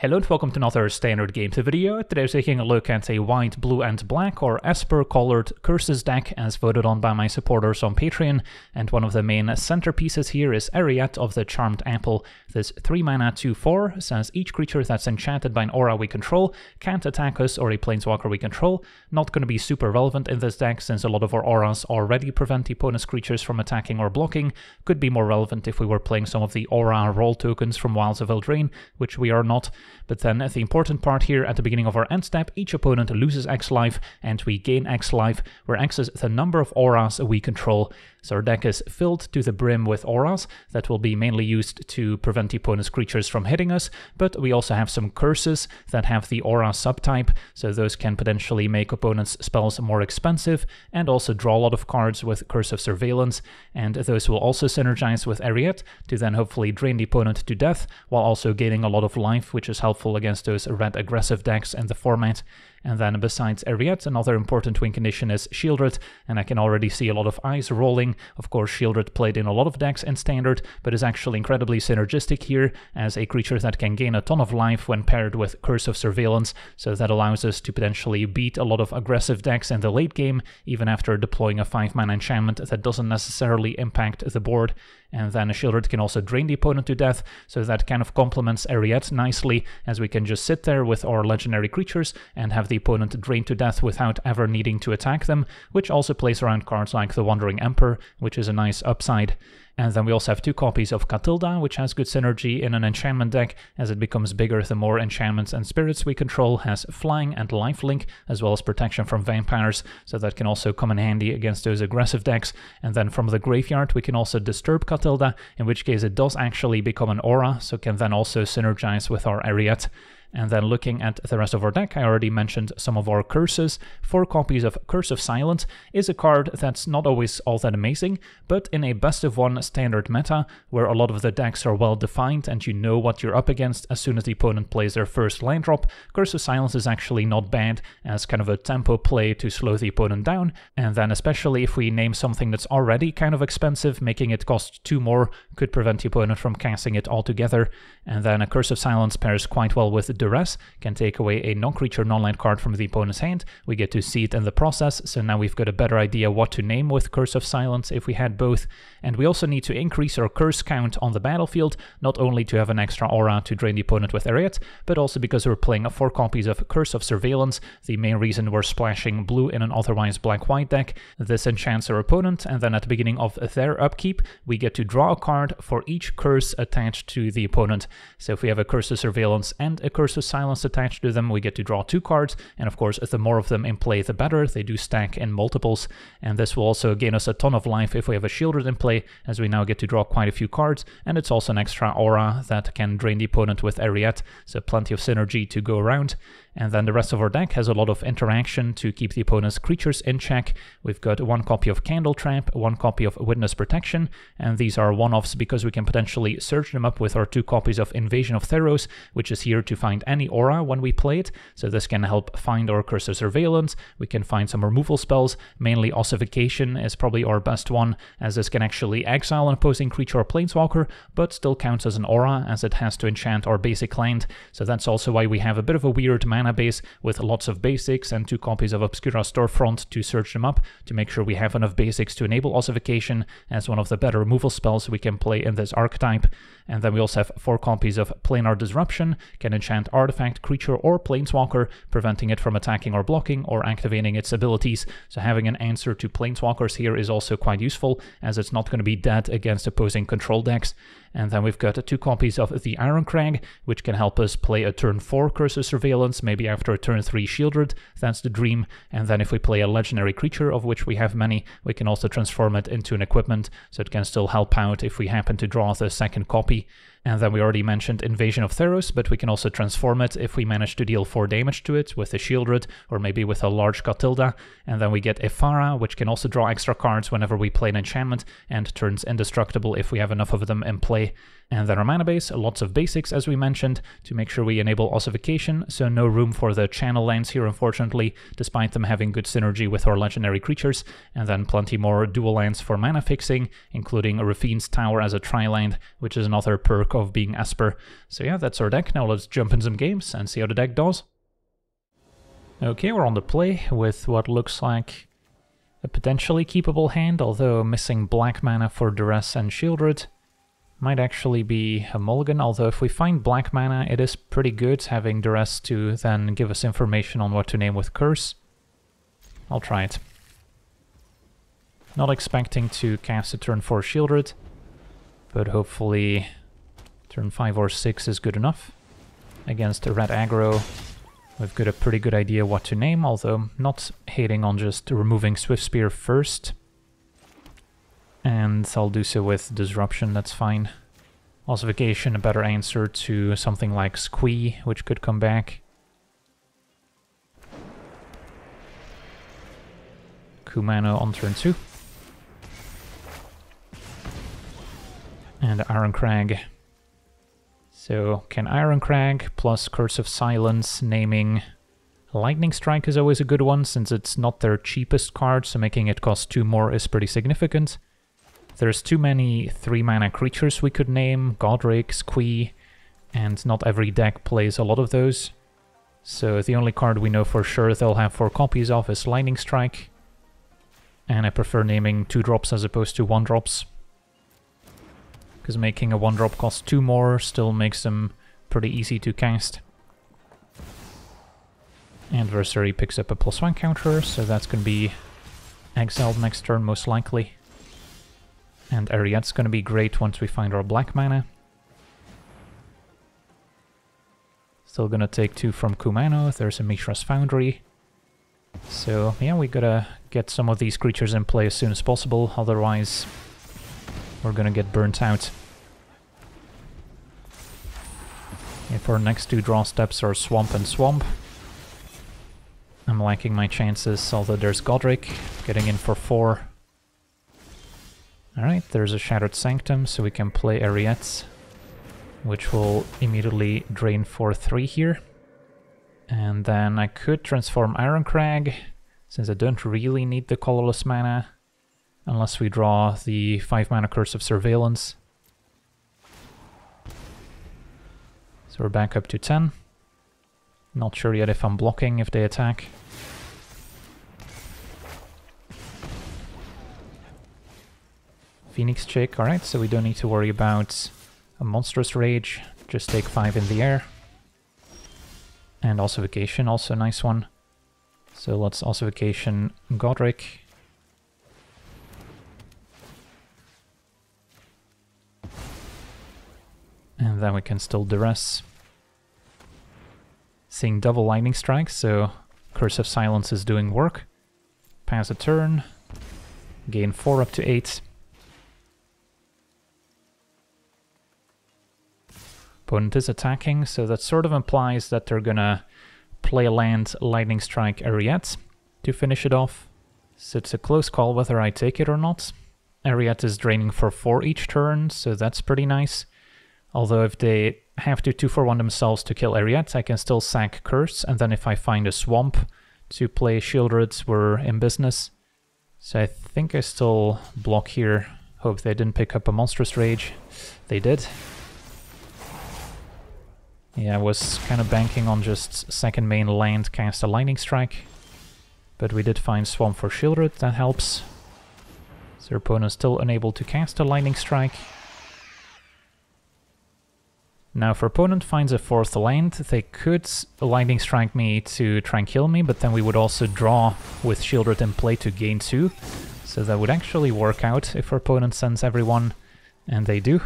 Hello and welcome to another Standard Games video. Today we're taking a look at a white, blue and black or Esper colored Curses deck as voted on by my supporters on Patreon and one of the main centerpieces here is Eriette of the Charmed Apple. This 3 mana 2-4 says each creature that's enchanted by an aura we control can't attack us or a planeswalker we control. Not going to be super relevant in this deck since a lot of our auras already prevent opponent's creatures from attacking or blocking. Could be more relevant if we were playing some of the aura role tokens from Wilds of Eldraine, which we are not. But then the important part here at the beginning of our end step, each opponent loses X life and we gain X life, where X is the number of auras we control. So our deck is filled to the brim with auras that will be mainly used to prevent the opponent's creatures from hitting us, but we also have some curses that have the aura subtype, so those can potentially make opponents' spells more expensive and also draw a lot of cards with Curse of Surveillance, and those will also synergize with Eriette to then hopefully drain the opponent to death while also gaining a lot of life, which is helpful against those red aggressive decks in the format. And then besides Eriette, another important win condition is Sheoldred, and I can already see a lot of eyes rolling. Of course, Sheoldred played in a lot of decks in Standard, but is actually incredibly synergistic here as a creature that can gain a ton of life when paired with Curse of Surveillance, so that allows us to potentially beat a lot of aggressive decks in the late game, even after deploying a 5-mana enchantment that doesn't necessarily impact the board. And then Sheoldred can also drain the opponent to death, so that kind of complements Eriette nicely, as we can just sit there with our legendary creatures and have the opponent drained to death without ever needing to attack them, which also plays around cards like the Wandering Emperor, which is a nice upside. And then we also have two copies of Katilda, which has good synergy in an enchantment deck. As it becomes bigger, the more enchantments and spirits we control has flying and lifelink, as well as protection from vampires, so that can also come in handy against those aggressive decks. And then from the graveyard, we can also disturb Katilda, in which case it does actually become an aura, so can then also synergize with our Eriette. And then looking at the rest of our deck, I already mentioned some of our curses. Four copies of Curse of Silence is a card that's not always all that amazing, but in a best of one standard meta, where a lot of the decks are well defined and you know what you're up against as soon as the opponent plays their first land drop, Curse of Silence is actually not bad as kind of a tempo play to slow the opponent down. And then especially if we name something that's already kind of expensive, making it cost two more could prevent the opponent from casting it altogether. And then a Curse of Silence pairs quite well with Duress, can take away a non-creature non-land card from the opponent's hand. We get to see it in the process, so now we've got a better idea what to name with Curse of Silence if we had both. And we also need to increase our curse count on the battlefield, not only to have an extra aura to drain the opponent with Eriette, but also because we're playing four copies of Curse of Surveillance, the main reason we're splashing blue in an otherwise black-white deck. This enchants our opponent, and then at the beginning of their upkeep, we get to draw a card for each curse attached to the opponent. So if we have a Curse of Surveillance and a Curse of Silence attached to them, we get to draw two cards, and of course, the more of them in play, the better. They do stack in multiples, and this will also gain us a ton of life if we have a Sheoldred in play, as we now get to draw quite a few cards, and it's also an extra aura that can drain the opponent with Eriette, so plenty of synergy to go around. And then the rest of our deck has a lot of interaction to keep the opponent's creatures in check. We've got one copy of Candle Trap, one copy of Witness Protection, and these are one-offs because we can potentially search them up with our two copies of Invasion of Theros, which is here to find any aura when we play it. So this can help find our Curse of Surveillance. We can find some removal spells, mainly Ossification is probably our best one, as this can actually exile an opposing creature or planeswalker, but still counts as an aura, as it has to enchant our basic land. So that's also why we have a bit of a weird mana base with lots of basics and two copies of Obscura Storefront to search them up to make sure we have enough basics to enable Ossification as one of the better removal spells we can play in this archetype. And then we also have four copies of Planar Disruption, can enchant artifact, creature, or planeswalker, preventing it from attacking or blocking or activating its abilities. So having an answer to planeswalkers here is also quite useful, as it's not going to be dead against opposing control decks. And then we've got two copies of the Irencrag, which can help us play a turn 4 Curse of Surveillance, maybe after a turn 3 Sheoldred, that's the dream. And then if we play a legendary creature, of which we have many, we can also transform it into an equipment, so it can still help out if we happen to draw the second copy. And then we already mentioned Invasion of Theros, but we can also transform it if we manage to deal 4 damage to it with a Sheoldred, or maybe with a large Katilda. And then we get Ephara, which can also draw extra cards whenever we play an enchantment, and turns indestructible if we have enough of them in play. And then our mana base, lots of basics as we mentioned, to make sure we enable ossification, so no room for the channel lands here unfortunately, despite them having good synergy with our legendary creatures, and then plenty more dual lands for mana fixing, including a Raffine's Tower as a tri-land, which is another perk of being Esper. So yeah, that's our deck, now let's jump in some games and see how the deck does. Okay, we're on the play with what looks like a potentially keepable hand, although missing black mana for Duress and Sheoldred. Might actually be a mulligan, although if we find black mana, it is pretty good having Duress to then give us information on what to name with Curse. I'll try it. Not expecting to cast a turn 4 Sheoldred, but hopefully turn 5 or 6 is good enough. Against a red aggro, we've got a pretty good idea what to name, although not hating on just removing Swiftspear first and I'll do so with Disruption, that's fine. Ossification, a better answer to something like Squee, which could come back. Kumano on turn 2. And Irencrag. So, can Irencrag plus Curse of Silence naming Lightning Strike is always a good one, since it's not their cheapest card, so making it cost 2 more is pretty significant. There's too many 3 mana creatures we could name, Godric, Squee, and not every deck plays a lot of those. So the only card we know for sure they'll have 4 copies of is Lightning Strike. And I prefer naming 2 drops as opposed to 1 drops. Because making a 1 drop cost 2 more still makes them pretty easy to cast. Adversary picks up a plus 1 counter, so that's going to be exiled next turn most likely. And Eriette's gonna be great once we find our black mana. Still gonna take two from Kumano, there's a Mishra's Foundry. So yeah, we gotta get some of these creatures in play as soon as possible, otherwise we're gonna get burnt out. If our next two draw steps are Swamp and Swamp, I'm liking my chances, although there's Godric getting in for four. Alright, there's a Shattered Sanctum, so we can play Eriettes, which will immediately drain 4-3 here. And then I could transform Irencrag, since I don't really need the colorless mana, unless we draw the 5 mana Curse of Surveillance. So we're back up to 10. Not sure yet if I'm blocking if they attack. Phoenix Chick, alright, so we don't need to worry about a Monstrous Rage, just take 5 in the air. And Ossification, also a nice one. So let's Ossification Godric. And then we can still Duress. Seeing double Lightning Strikes, so Curse of Silence is doing work. Pass a turn, gain 4 up to 8. Opponent is attacking, so that sort of implies that they're gonna play land Lightning Strike Eriette to finish it off. So it's a close call whether I take it or not. Eriette is draining for 4 each turn, so that's pretty nice. Although if they have to 2 for 1 themselves to kill Eriette, I can still sack Curse, and then if I find a Swamp to play Sheoldreds, we're in business. So I think I still block here. Hope they didn't pick up a Monstrous Rage. They did. Yeah, I was kind of banking on just second main land cast a Lightning Strike. But we did find Swamp for Sheoldred, that helps. So opponent still unable to cast a Lightning Strike. Now if our opponent finds a fourth land, they could Lightning Strike me to try and kill me, but then we would also draw with Sheoldred in play to gain two. So that would actually work out if our opponent sends everyone, and they do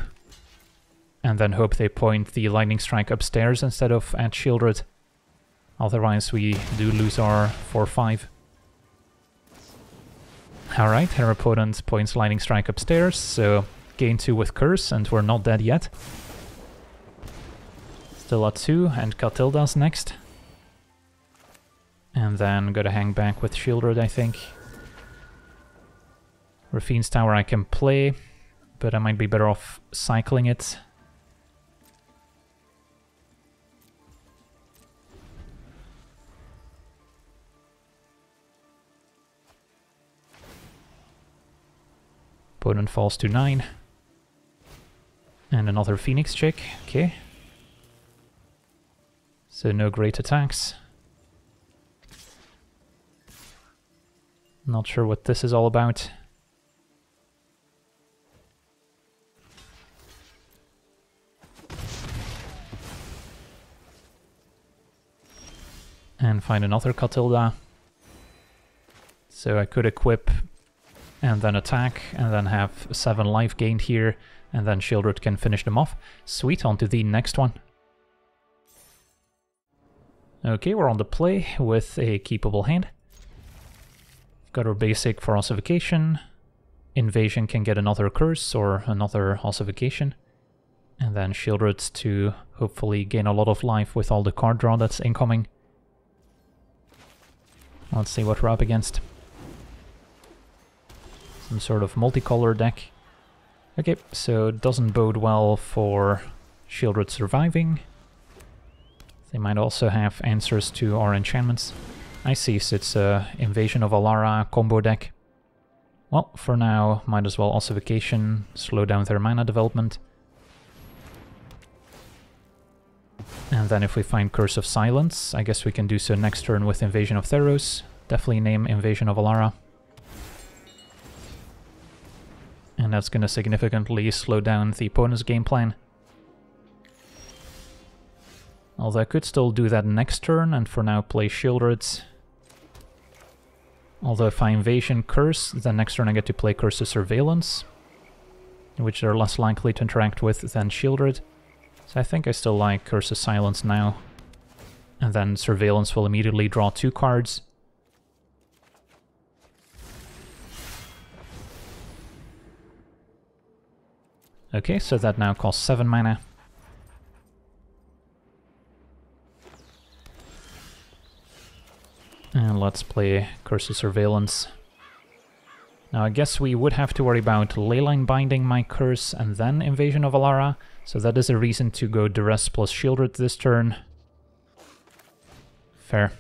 and then hope they point the lightning strike upstairs instead of at Sheoldred. Otherwise we do lose our 4-5. Alright, her opponent points lightning strike upstairs, so gain 2 with curse and we're not dead yet. Still at 2 and Katilda's next. And then gotta hang back with Sheoldred I think. Raffine's Tower I can play, but I might be better off cycling it Opponent falls to 9. And another Phoenix check, okay. So no great attacks. Not sure what this is all about. And find another Katilda. So I could equip and then attack and then have 7 life gained here and then Sheoldred can finish them off. Sweet, on to the next one. Okay, we're on the play with a keepable hand. Got our basic for ossification. Invasion can get another curse or another ossification. And then Sheoldred to hopefully gain a lot of life with all the card draw that's incoming. Let's see what we're up against. Some sort of multicolor deck. Okay, so it doesn't bode well for Sheoldred surviving. They might also have answers to our enchantments. I see, so it's a Invasion of Alara combo deck. Well, for now, might as well Ossification, slow down their mana development. And then if we find Curse of Silence, I guess we can do so next turn with Invasion of Theros. Definitely name Invasion of Alara. And that's going to significantly slow down the opponent's game plan. Although I could still do that next turn and for now play Sheoldred. Although if I Invasion Curse, then next turn I get to play Curse of Surveillance, which they're less likely to interact with than Sheoldred. So I think I still like Curse of Silence now. And then Surveillance will immediately draw two cards. Okay, so that now costs 7 mana. And let's play Curse of Surveillance. Now I guess we would have to worry about Leyline binding my curse and then Invasion of Alara, so that is a reason to go Duress plus Sheoldred this turn. Fair.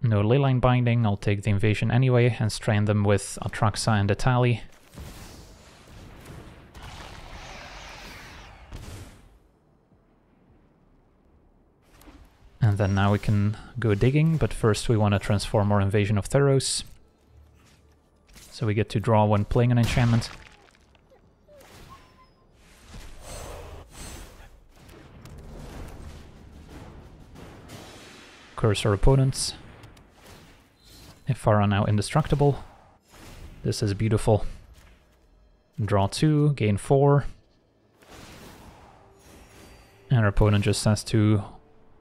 No Leyline binding, I'll take the Invasion anyway and strand them with Atraxa and Etali. Then now we can go digging, but first we want to transform our Invasion of Theros. So we get to draw when playing an enchantment. Curse our opponents. Ephara now indestructible. This is beautiful. Draw 2, gain 4. And our opponent just has to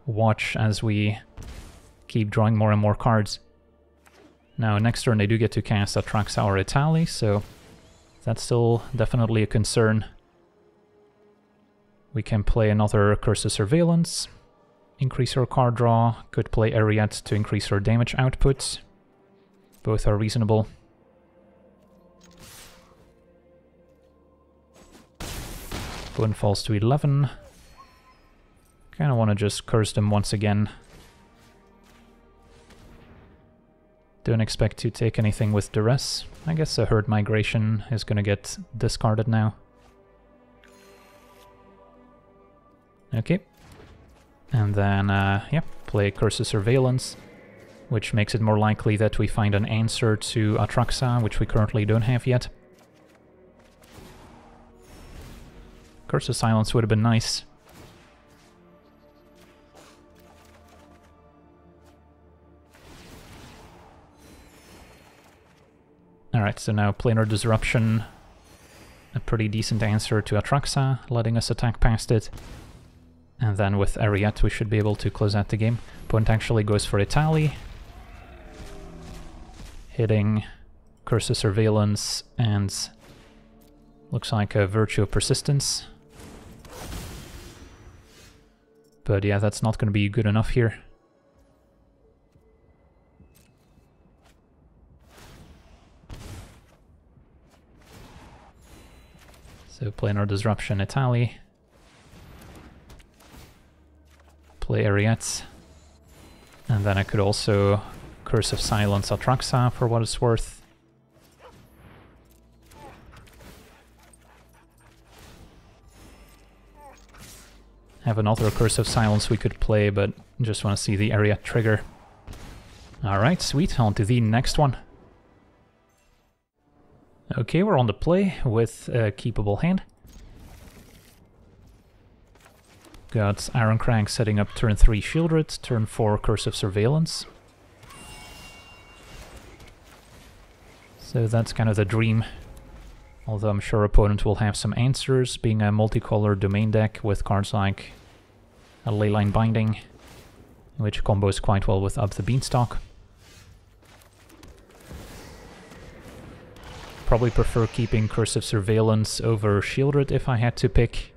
watch as we keep drawing more and more cards. Now, next turn they do get to cast Atraxa or Etali, so that's still definitely a concern. We can play another Curse of Surveillance, increase our card draw, could play Eriette to increase our damage output. Both are reasonable. Bone falls to 11. Kinda wanna just curse them once again. Don't expect to take anything with duress. I guess a herd migration is gonna get discarded now. Okay. And then, uh, yeah, play Curse of Surveillance, which makes it more likely that we find an answer to Atraxa, which we currently don't have yet. Curse of Silence would have been nice. Alright, so now Planar Disruption, a pretty decent answer to Atraxa, letting us attack past it. And then with Eriette we should be able to close out the game. Point actually goes for Etali, hitting Curse of Surveillance and looks like a Virtue of Persistence. But yeah, that's not going to be good enough here. So planar disruption Etali. Play Eriette. And then I could also Curse of Silence Atraxa for what it's worth. Have another Curse of Silence we could play, but just want to see the area trigger. Alright, sweet, on to the next one. Okay, we're on the play with a keepable hand. Got Irencrag setting up turn 3 Sheoldred, turn 4 Curse of Surveillance. So that's kind of the dream. Although I'm sure opponent will have some answers, being a multicolor domain deck with cards like a Leyline Binding, which combos quite well with Up the Beanstalk. Probably prefer keeping Curse of Surveillance over Sheoldred if I had to pick.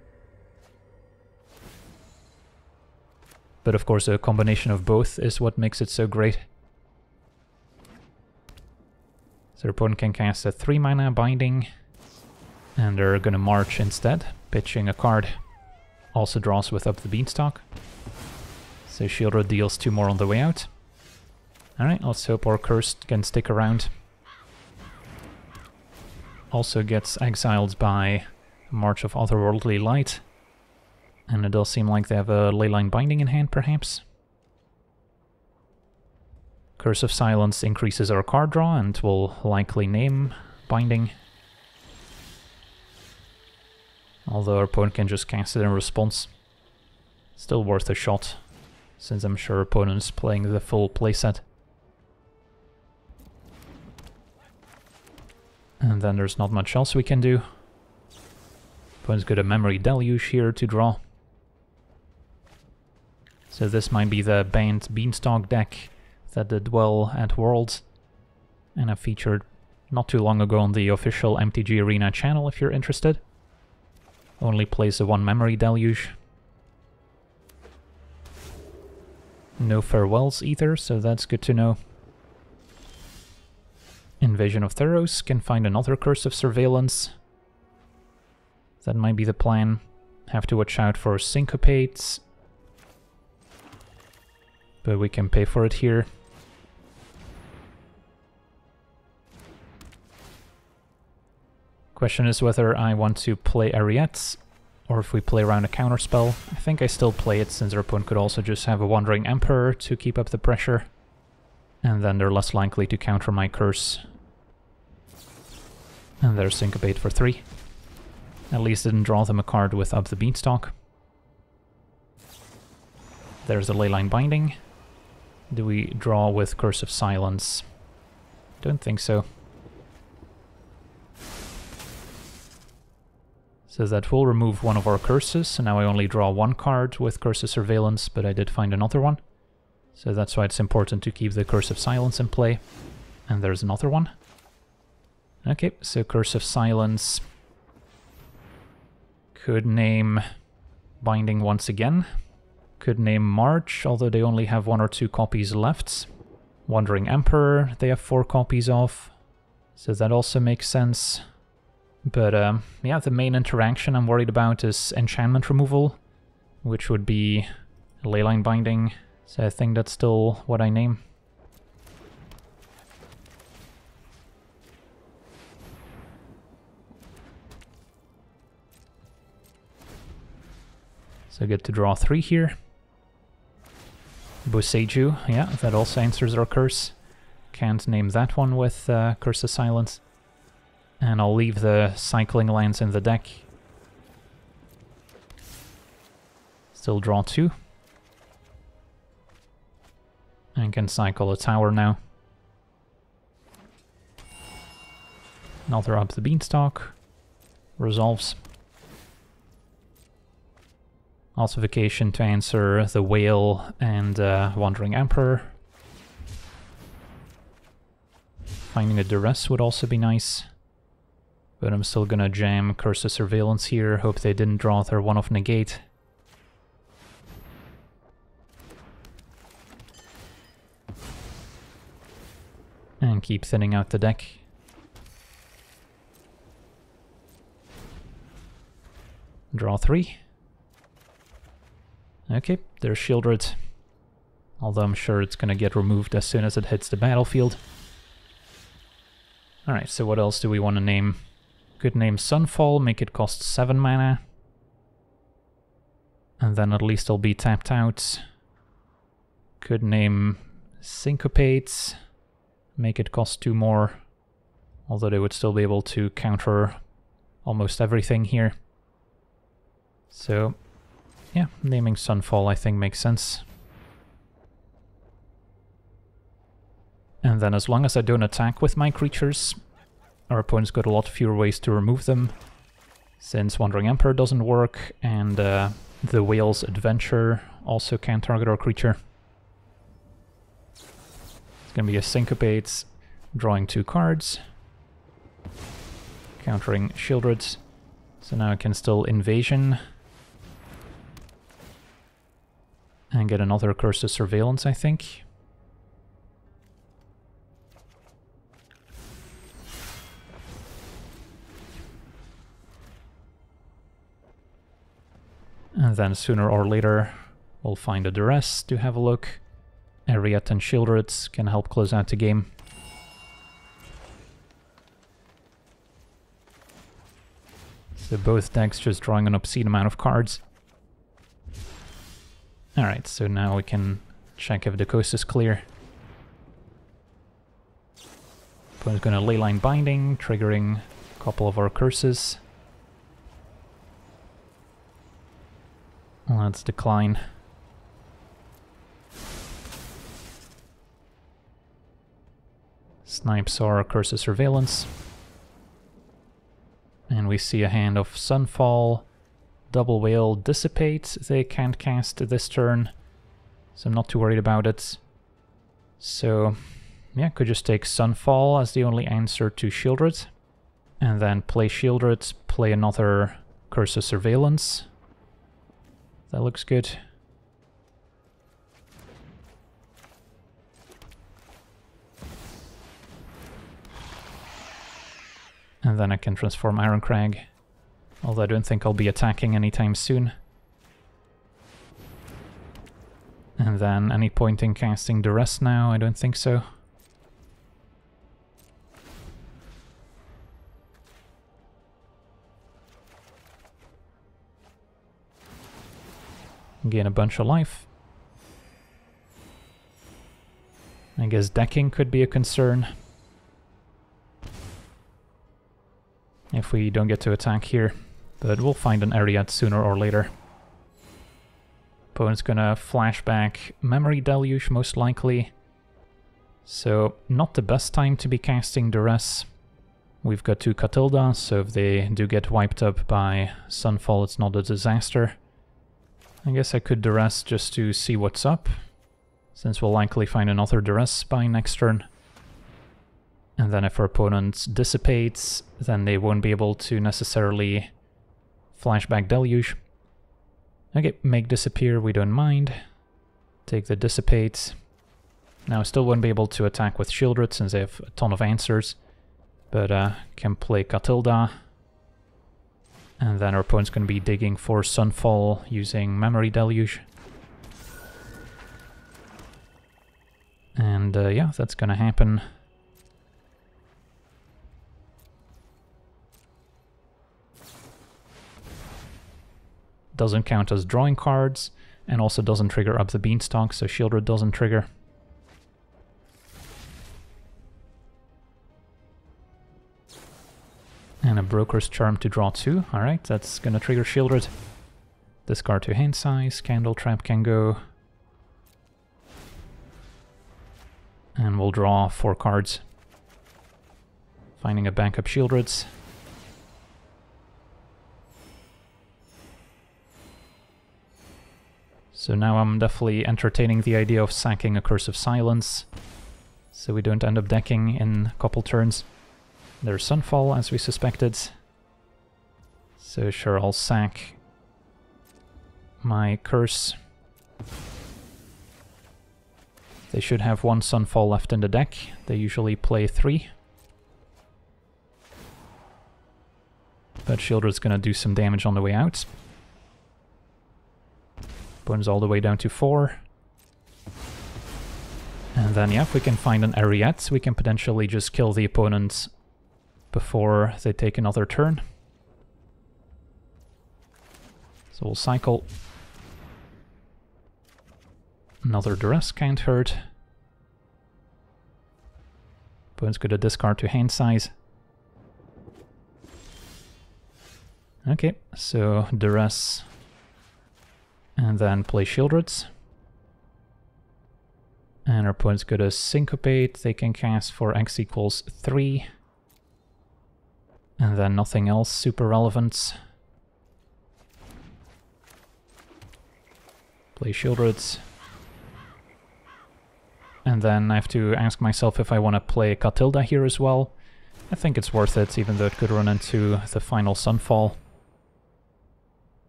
But of course a combination of both is what makes it so great. So your opponent can cast a 3 mana Binding, and they're gonna march instead, pitching a card. Also draws with Up the Beanstalk. So Sheoldred deals 2 more on the way out. Alright, let's hope our Cursed can stick around also gets exiled by March of Otherworldly Light. And it does seem like they have a Leyline Binding in hand, perhaps. Curse of Silence increases our card draw and will likely name Binding. Although our opponent can just cast it in response. Still worth a shot, since I'm sure opponent's playing the full playset. And then there's not much else we can do. Opponent's got a Memory Deluge here to draw. So this might be the banned Beanstalk deck that did well at Worlds. And I featured not too long ago on the official MTG Arena channel if you're interested. Only plays the one Memory Deluge. No farewells either, so that's good to know. Invasion of Theros can find another Curse of Surveillance. That might be the plan. Have to watch out for Syncopates. But we can pay for it here. Question is whether I want to play Eriettes or if we play around a counterspell. I think I still play it since our opponent could also just have a Wandering Emperor to keep up the pressure. And then they're less likely to counter my curse. And there's Syncopate for three. At least didn't draw them a card with Up the Beanstalk. There's a Leyline Binding. Do we draw with Curse of Silence? Don't think so. So that will remove one of our curses, so now I only draw one card with Curse of Surveillance, but I did find another one. So that's why it's important to keep the Curse of Silence in play. And there's another one. Okay, so Curse of Silence. Could name Binding once again. Could name March, although they only have one or two copies left. Wandering Emperor, they have four copies of. So that also makes sense. But um, yeah, the main interaction I'm worried about is enchantment removal, which would be Leyline Binding. So I think that's still what I name. So I get to draw three here. Boseiju, yeah, that also answers our curse. Can't name that one with uh, Curse of Silence. And I'll leave the cycling lands in the deck. Still draw two. And can cycle a tower now. Another up the beanstalk. Resolves. Ossification to answer the Whale and uh, Wandering Emperor. Finding a Duress would also be nice. But I'm still gonna jam Curse of Surveillance here, hope they didn't draw their one-off negate. And keep thinning out the deck. Draw three. Okay, there's Sheoldred. Although I'm sure it's gonna get removed as soon as it hits the battlefield. Alright, so what else do we want to name? Could name Sunfall, make it cost 7 mana. And then at least they'll be tapped out. Could name Syncopates. Make it cost two more. Although they would still be able to counter almost everything here. So, yeah, naming Sunfall I think makes sense. And then as long as I don't attack with my creatures, our opponent's got a lot fewer ways to remove them. Since Wandering Emperor doesn't work, and uh, the Whale's Adventure also can't target our creature. It's gonna be a Syncopates, drawing two cards, countering Sheoldred. So now I can still Invasion, and get another Curse of Surveillance, I think. And then sooner or later we'll find a Duress to have a look. Eriette and Sheoldred can help close out the game. So both decks just drawing an obscene amount of cards. Alright, so now we can check if the coast is clear. Opponent's gonna Leyline Binding, triggering a couple of our curses. Let's decline. Snipes our Curse Surveillance. And we see a hand of Sunfall. Double Whale Dissipate they can't cast this turn. So I'm not too worried about it. So yeah, could just take Sunfall as the only answer to Sheoldred. And then play Sheoldred, play another Curse of Surveillance. That looks good. And then I can transform Irencrag. Although I don't think I'll be attacking anytime soon. And then any point in casting Duress now? I don't think so. Gain a bunch of life. I guess decking could be a concern. If we don't get to attack here. But we'll find an Eriette sooner or later. Opponent's gonna flashback Memory Deluge most likely. So not the best time to be casting Duress. We've got two Katilda, so if they do get wiped up by Sunfall it's not a disaster. I guess I could Duress just to see what's up, since we'll likely find another Duress by next turn. And then if our opponent dissipates, then they won't be able to necessarily flashback Deluge. Okay, make disappear, we don't mind. Take the dissipate. Now still won't be able to attack with Sheoldred since they have a ton of answers. But uh, can play Katilda. And then our opponent's going to be digging for Sunfall using Memory Deluge. And uh, yeah, that's going to happen. Doesn't count as drawing cards, and also doesn't trigger up the Beanstalk, so Sheoldred doesn't trigger. And a Broker's Charm to draw two. Alright, that's gonna trigger Sheoldred. Discard to hand size, Candle Trap can go. And we'll draw four cards. Finding a backup Sheoldred's. So now I'm definitely entertaining the idea of sacking a Curse of Silence, so we don't end up decking in a couple turns. There's Sunfall, as we suspected. So sure, I'll sack my Curse. They should have one Sunfall left in the deck. They usually play three. But Sheoldred's gonna do some damage on the way out. Opponent's all the way down to four. And then, yeah, if we can find an Eriette, we can potentially just kill the opponent before they take another turn. So we'll cycle. Another duress can't hurt. Opponent's got a discard to hand size. Okay, so duress and then play Sheoldred's. And our opponent's got a Syncopate, they can cast for x equals 3. And then nothing else super relevant. Play Sheoldred's. And then I have to ask myself if I want to play Katilda here as well. I think it's worth it, even though it could run into the final Sunfall.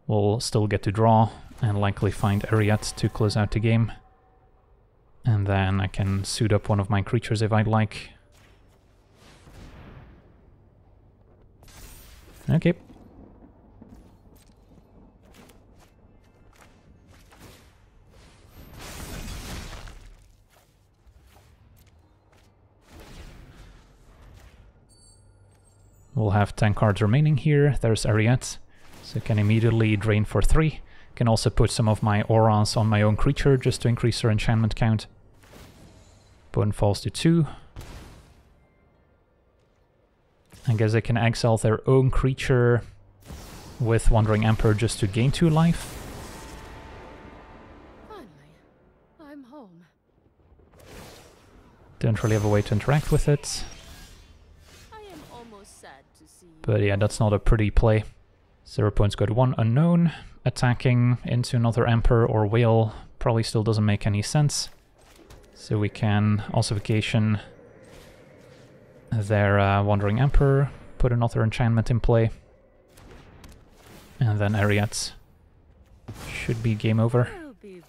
We'll still get to draw, and likely find Eriette to close out the game. And then I can suit up one of my creatures if I'd like. Okay. We'll have 10 cards remaining here. There's Eriette. So can immediately drain for 3. Can also put some of my auras on my own creature just to increase her enchantment count. Opponent falls to 2. I guess they can exile their own creature with Wandering Emperor just to gain 2 life. I'm home. Don't really have a way to interact with it. I am almost sad to see. But yeah, that's not a pretty play. Zero points got one unknown. Attacking into another Emperor or Whale probably still doesn't make any sense. So we can ossification their uh, Wandering Emperor, put another enchantment in play. And then Eriette should be game over. Be.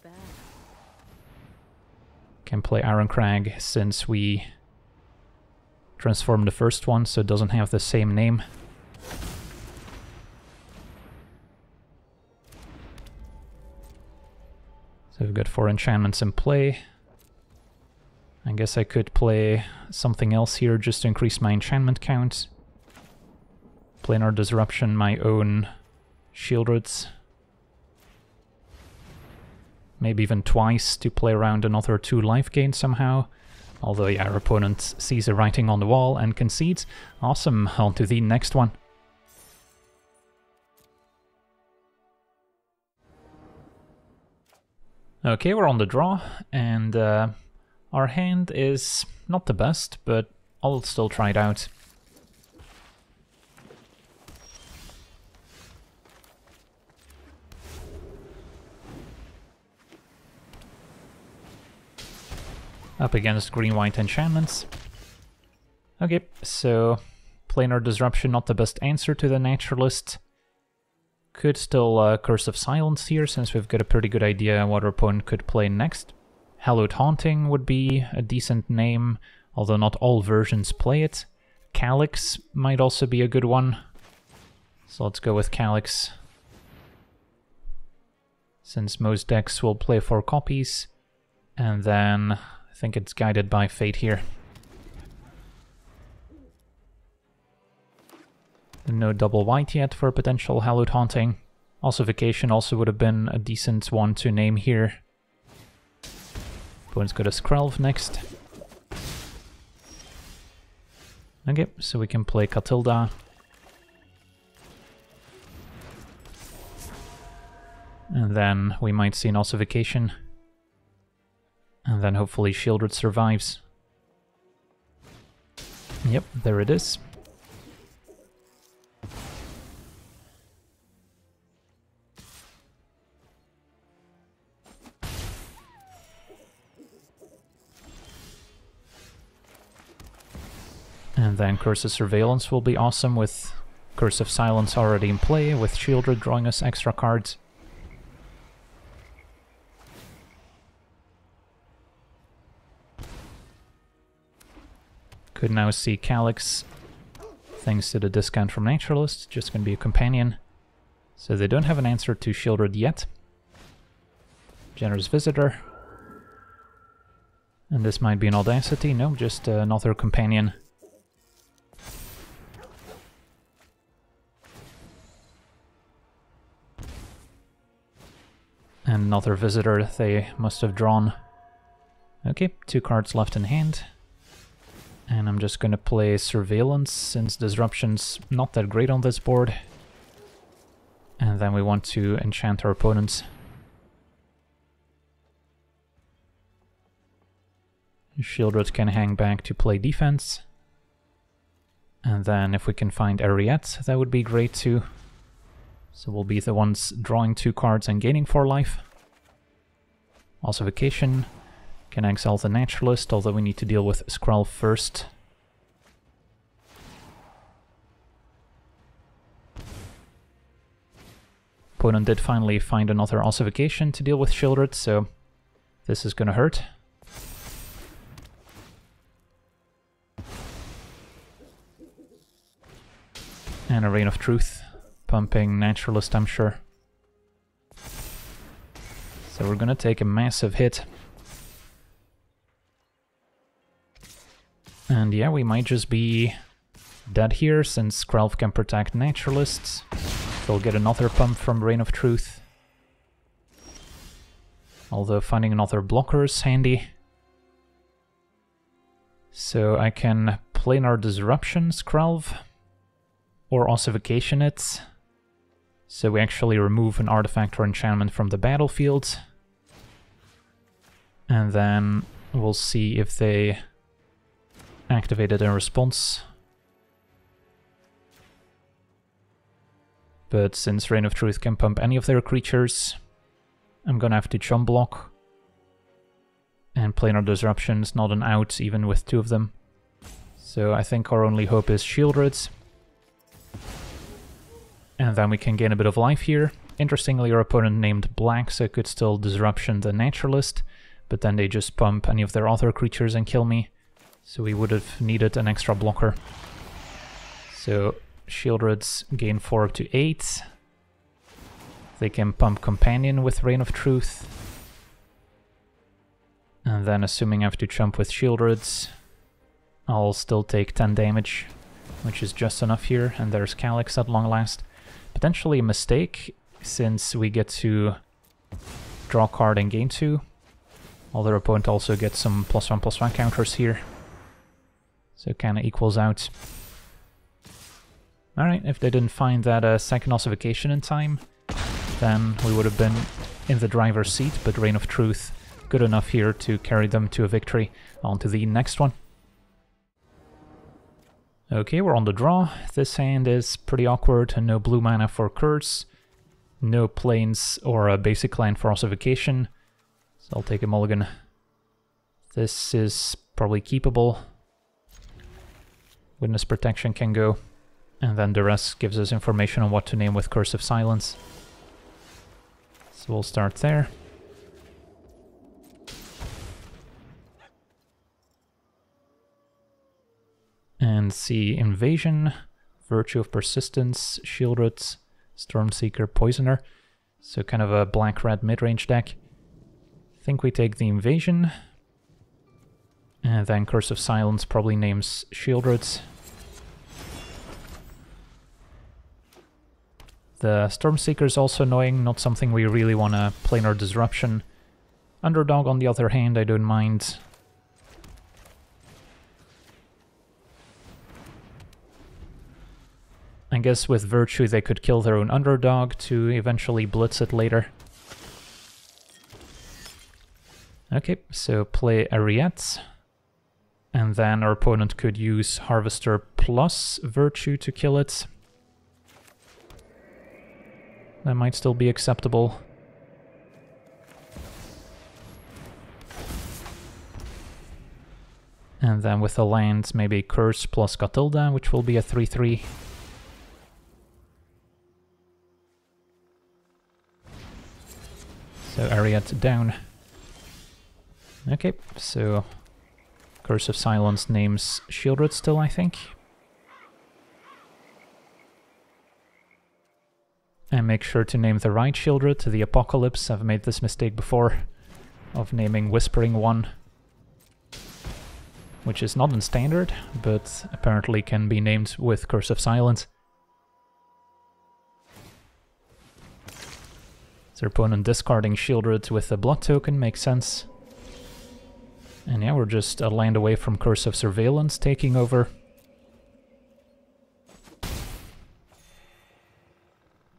Can play Irencrag since we transformed the first one, so it doesn't have the same name. So we've got four enchantments in play. I guess I could play something else here just to increase my enchantment count. Planar Disruption, my own Sheoldred's. Maybe even twice to play around another two life gain somehow. Although, yeah, our opponent sees the writing on the wall and concedes. Awesome, on to the next one. Okay, we're on the draw, and uh, our hand is not the best, but I'll still try it out. Up against green-white enchantments. Okay, so planar disruption not the best answer to the naturalist. Could still uh, Curse of Silence here, since we've got a pretty good idea what our opponent could play next. Hallowed Haunting would be a decent name, although not all versions play it. Calix might also be a good one. So let's go with Calix. Since most decks will play four copies. And then I think it's guided by fate here. No double white yet for potential Hallowed Haunting. Ossification also would have been a decent one to name here. Opponent's got a Skrelv next. Okay, so we can play Katilda. And then we might see an Ossification. And then hopefully Sheoldred survives. Yep, there it is. Then Curse of Surveillance will be awesome with Curse of Silence already in play, with Sheoldred drawing us extra cards. Could now see Calix, thanks to the discount from Naturalist, just gonna be a companion. So they don't have an answer to Sheoldred yet. Generous Visitor. And this might be an Audacity, no, just uh, another companion. Another visitor they must have drawn Okay, two cards left in hand. And I'm just gonna play Surveillance, since Disruption's not that great on this board. And then we want to enchant our opponents. Sheoldred can hang back to play defense. And then if we can find Eriette, that would be great too. So we'll be the ones drawing two cards and gaining 4 life. Ossification. Can exile the Naturalist, although we need to deal with Skrelv first. Opponent did finally find another Ossification to deal with Sheoldred, so this is gonna hurt. And a Rain of Truth, pumping Naturalist, I'm sure. So we're gonna take a massive hit. And yeah, we might just be dead here, since Skrelv can protect Naturalists. We'll get another pump from Rain of Truth. Although finding another blocker is handy. So I can Planar Disruption Skrelv or ossification it. So we actually remove an artifact or enchantment from the battlefield. And then we'll see if they activated in response. But since Rain of Truth can pump any of their creatures, I'm gonna have to chum block. And Planar Disruption's not an out, even with two of them. So I think our only hope is Sheoldred. And then we can gain a bit of life here. Interestingly, our opponent named Black, so could still Disruption the Naturalist, but then they just pump any of their other creatures and kill me. So we would have needed an extra blocker. So Sheoldred's gain 4 up to 8. They can pump Companion with Rain of Truth. And then assuming I have to jump with Sheoldred's, I'll still take 10 damage, which is just enough here, and there's Calix at long last potentially a mistake since we get to draw a card and gain two. Other opponent also gets some plus one plus one counters here. So kinda equals out. Alright, if they didn't find that uh, second ossification in time, then we would have been in the driver's seat, but Reign of Truth good enough here to carry them to a victory. On to the next one. Okay, we're on the draw. This hand is pretty awkward. No blue mana for Curse. No plains or a basic land for ossification. So I'll take a mulligan. This is probably keepable. Witness protection can go. And then the rest gives us information on what to name with Curse of Silence. So we'll start there. and see Invasion, Virtue of Persistence, Sheoldred, Stormseeker, Poisoner. So kind of a black-red mid-range deck. I think we take the Invasion. And then Curse of Silence probably names Sheoldred. The Stormseeker is also annoying, not something we really want to planar disruption. Underdog, on the other hand, I don't mind. I guess with Virtue they could kill their own underdog to eventually blitz it later. Okay, so play Eriette. And then our opponent could use Harvester plus Virtue to kill it. That might still be acceptable. And then with the land, maybe Curse plus Katilda, which will be a 3-3. So Eriette down. Okay, so Curse of Silence names Sheoldred still, I think. And make sure to name the right Sheoldred to the Apocalypse. I've made this mistake before of naming Whispering One. Which is not in standard, but apparently can be named with Curse of Silence. Their opponent discarding Sheoldred with a blood token makes sense. And yeah, we're just a land away from Curse of Surveillance taking over.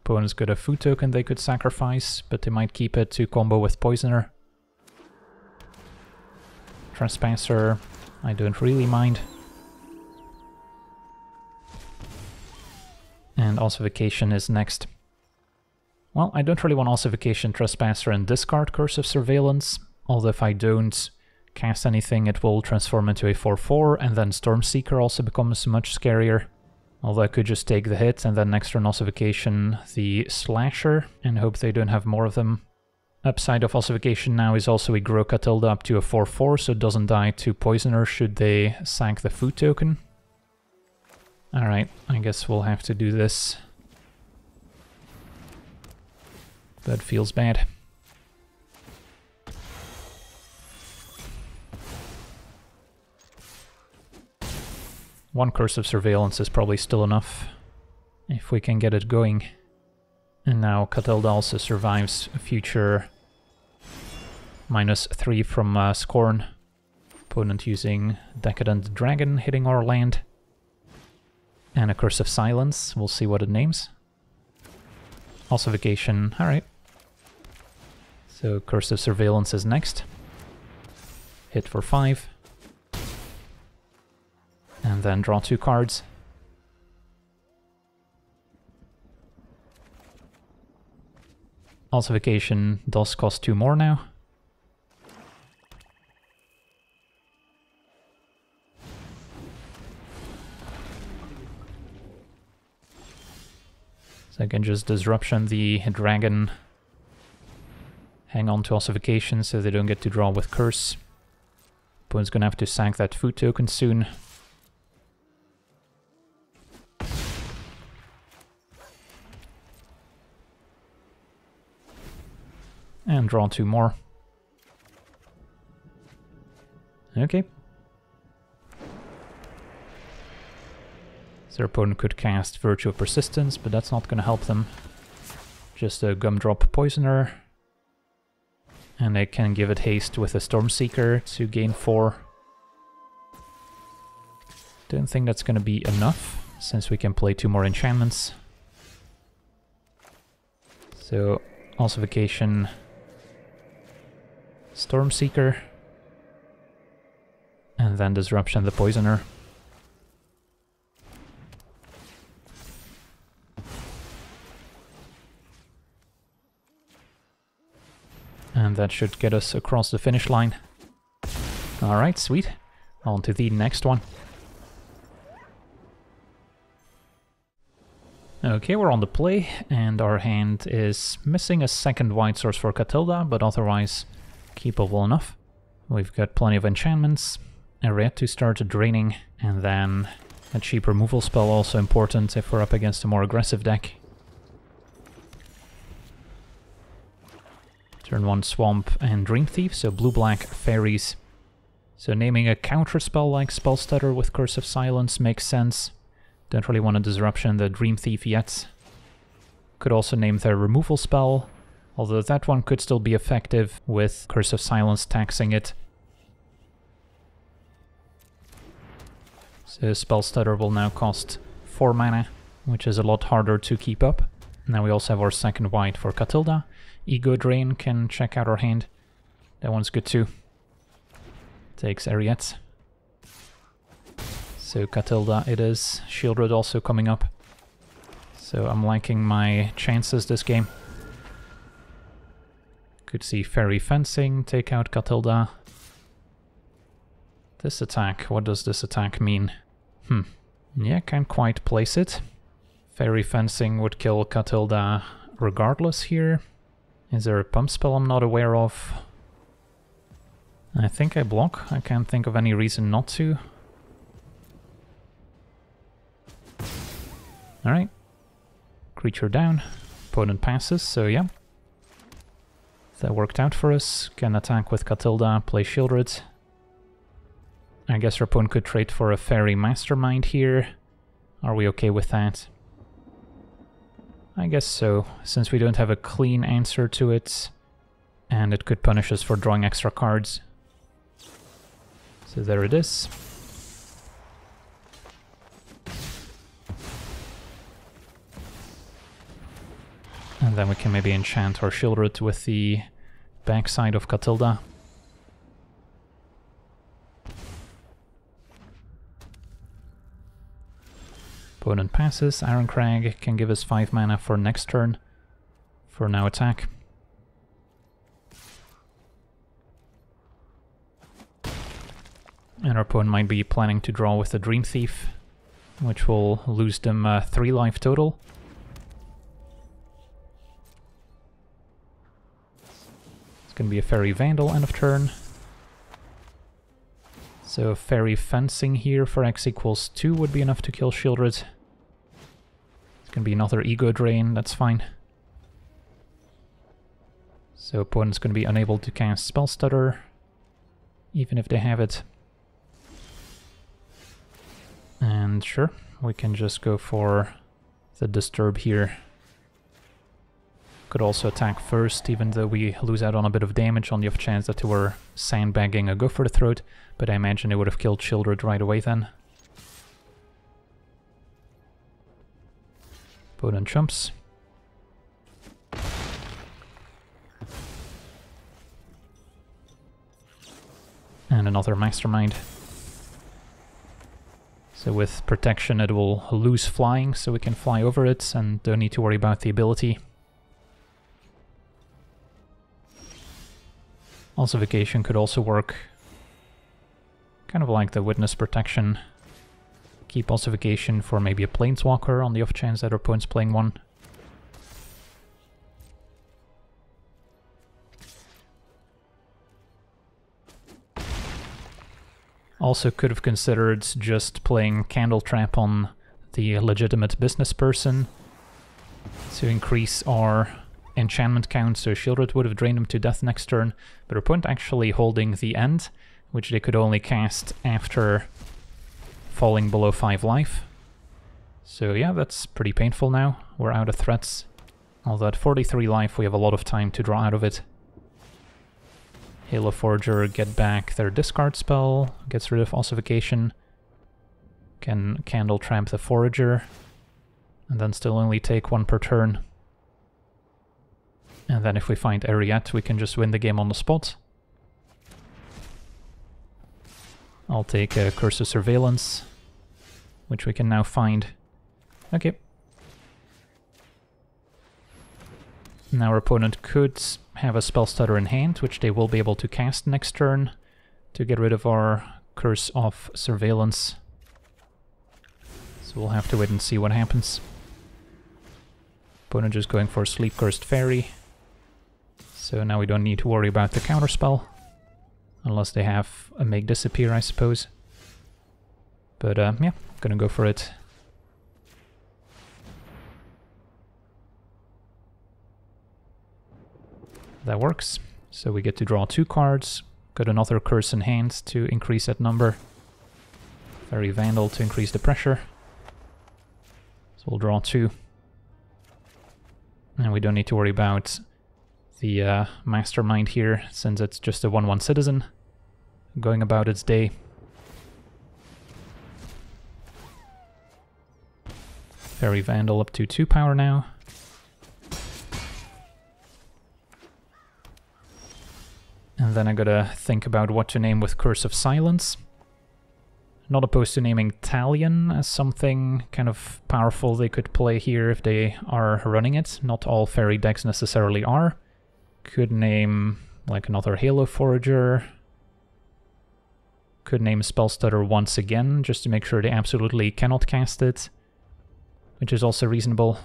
Opponent's got a food token they could sacrifice, but they might keep it to combo with Poisoner. Trespasser, I don't really mind. And Ossification is next. Well, I don't really want Ossification, Trespasser, and discard Curse of Surveillance, although if I don't cast anything it will transform into a 4-4, and then Stormseeker also becomes much scarier. Although I could just take the hit and then next turn Ossification the Slasher, and hope they don't have more of them. Upside of Ossification now is also we grow Katilda up to a 4-4, so it doesn't die to Poisoner should they sack the food token. Alright, I guess we'll have to do this. That feels bad. One Curse of Surveillance is probably still enough, if we can get it going. And now Katilda also survives a future minus 3 from uh, Scorn. Opponent using Decadent Dragon hitting our land. And a Curse of Silence, we'll see what it names. Ossification, alright. So Curse of Surveillance is next. Hit for 5. And then draw two cards. Ossification does cost two more now. So I can just disruption the dragon. Hang on to ossification so they don't get to draw with curse. Opponent's gonna have to sack that food token soon. And draw two more. Okay. Their opponent could cast Virtue of Persistence, but that's not to help them. Just a Gumdrop Poisoner. And I can give it haste with a Stormseeker to gain 4. Don't think that's going to be enough, since we can play two more enchantments. So, Ossification Stormseeker. And then Disruption the Poisoner. And that should get us across the finish line. Alright, sweet. On to the next one. Okay, we're on the play, and our hand is missing a second white source for Katilda, but otherwise keepable enough. We've got plenty of enchantments, a red to start draining, and then a cheap removal spell also important if we're up against a more aggressive deck. Turn 1 Swamp and Dream Thief, so blue-black fairies. So naming a counter spell like Spell Stutter with Curse of Silence makes sense. Don't really want a disruption the Dream Thief yet. Could also name their removal spell, although that one could still be effective with Curse of Silence taxing it. So Spell Stutter will now cost 4 mana, which is a lot harder to keep up. Now we also have our second white for Katilda. Ego Drain can check out our hand. That one's good too. Takes Eriette. So Katilda it is. Sheoldred also coming up. So I'm liking my chances this game. Could see Faerie Fencing, take out Katilda. This attack, what does this attack mean? Hmm, yeah, can't quite place it. Faerie Fencing would kill Katilda regardless here. Is there a pump spell I'm not aware of? I think I block. I can't think of any reason not to. Alright. Creature down. Opponent passes, so yeah. That worked out for us. Can attack with Katilda, play Sheoldred. I guess opponent could trade for a Faerie Mastermind here. Are we okay with that? I guess so, since we don't have a clean answer to it, and it could punish us for drawing extra cards. So there it is. And then we can maybe enchant our Sheoldred with the backside of Katilda. Opponent passes, Irencrag can give us 5 mana for next turn for now attack. And our opponent might be planning to draw with the Dream Thief, which will lose them uh, 3 life total. It's going to be a Faerie Vandal end of turn. So Faerie Fencing here for x equals 2 would be enough to kill Sheoldred. To be another Ego Drain, that's fine. So opponent's going to be unable to cast Spell Stutter, even if they have it. And sure, we can just go for the Disturb here. Could also attack first, even though we lose out on a bit of damage on the off chance that they were sandbagging a Go for the Throat, but I imagine they would have killed Sheoldred right away then. Opponent jumps. And another Mastermind. So with protection it will lose flying, so we can fly over it and don't need to worry about the ability. Also Ossification could also work. Kind of like the witness protection. Keep ossification for maybe a planeswalker on the off chance that our opponent's playing one. Also could have considered just playing Candle Trap on the legitimate business person to increase our enchantment count, so Sheoldred would have drained him to death next turn, but our opponent actually holding the end, which they could only cast after falling below 5 life. So yeah, that's pretty painful now. We're out of threats. Although at 43 life we have a lot of time to draw out of it. Halo Forager get back their discard spell, gets rid of ossification, can Candle Trap the Forager, and then still only take one per turn. And then if we find Eriette, we can just win the game on the spot. I'll take a Curse of Surveillance, which we can now find. Okay. Now our opponent could have a spell stutter in hand, which they will be able to cast next turn to get rid of our Curse of Surveillance. So we'll have to wait and see what happens. Opponent just going for Sleep Cursed Faerie. So now we don't need to worry about the counterspell. Unless they have a Make Disappear, I suppose. But uh, yeah, gonna go for it. That works. So we get to draw two cards, got another curse in hand to increase that number. Faerie Vandal to increase the pressure. So we'll draw two. And we don't need to worry about the uh, Mastermind here, since it's just a 1-1 citizen going about its day. Faerie Vandal up to 2 power now. And then I gotta think about what to name with Curse of Silence. Not opposed to naming Talion as something kind of powerful they could play here if they are running it. Not all fairy decks necessarily are. Could name like another Halo Forager. Could name Spell Stutter once again, just to make sure they absolutely cannot cast it. Which is also reasonable.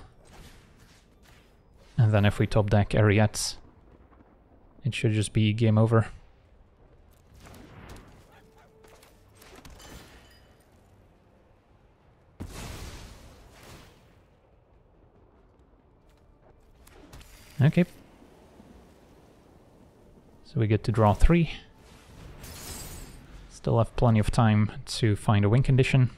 And then if we top deck Eriette, it should just be game over. Okay. So we get to draw three. Still have plenty of time to find a win condition.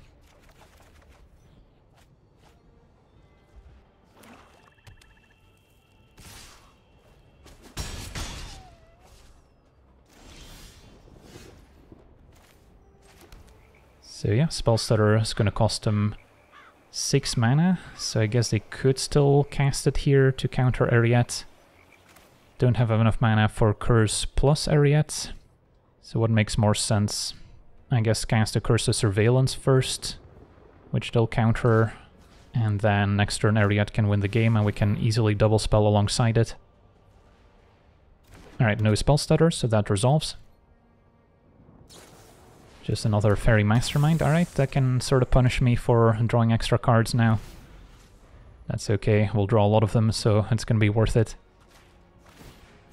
So yeah, Spell Stutter is going to cost them 6 mana, so I guess they could still cast it here to counter Eriette. Don't have enough mana for Curse plus Eriette, so what makes more sense? I guess cast a Curse of Surveillance first, which they'll counter, and then next turn Eriette can win the game and we can easily double spell alongside it. Alright, no Spell Stutter, so that resolves. Just another Faerie Mastermind. Alright, that can sort of punish me for drawing extra cards now. That's okay, we'll draw a lot of them, so it's gonna be worth it.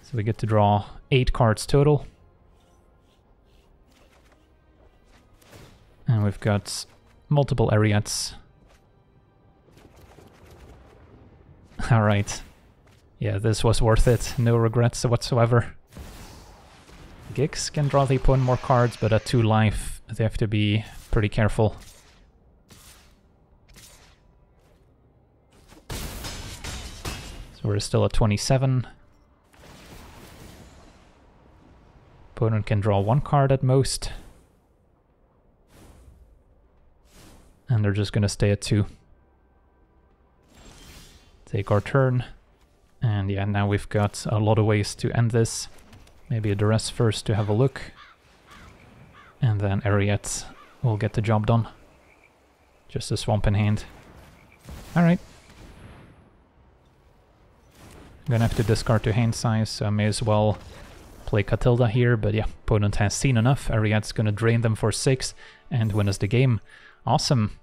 So we get to draw 8 cards total. And we've got multiple Eriettes. Alright. Yeah, this was worth it. No regrets whatsoever. Gix can draw the opponent more cards, but at 2 life they have to be pretty careful. So we're still at 27. Opponent can draw one card at most. And they're just gonna stay at 2. Take our turn. And yeah, now we've got a lot of ways to end this. Maybe a Duress first to have a look. And then Eriette will get the job done. Just a Swamp in hand. Alright. I'm gonna have to discard to hand size, so I may as well play Katilda here, but yeah, opponent has seen enough. Eriette's gonna drain them for 6 and win us the game. Awesome.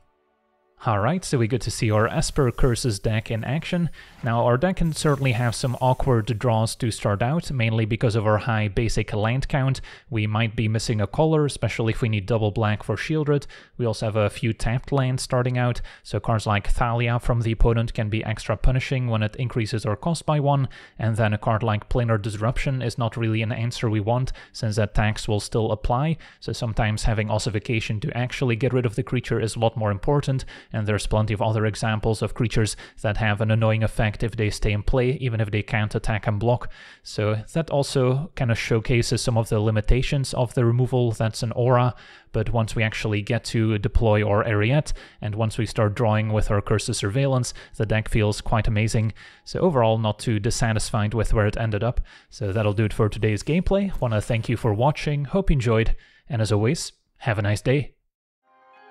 Alright, so we get to see our Esper Curses deck in action. Now, our deck can certainly have some awkward draws to start out, mainly because of our high basic land count. We might be missing a color, especially if we need double black for Sheoldred. We also have a few tapped lands starting out, so cards like Thalia from the opponent can be extra punishing when it increases our cost by one, and then a card like Planar Disruption is not really an answer we want, since that tax will still apply, so sometimes having Ossification to actually get rid of the creature is a lot more important, and there's plenty of other examples of creatures that have an annoying effect if they stay in play, even if they can't attack and block. So that also kind of showcases some of the limitations of the removal that's an aura, but once we actually get to deploy our Eriette, and once we start drawing with our Curse of Surveillance, the deck feels quite amazing. So overall, not too dissatisfied with where it ended up. So that'll do it for today's gameplay. Want to thank you for watching, hope you enjoyed, and as always, have a nice day.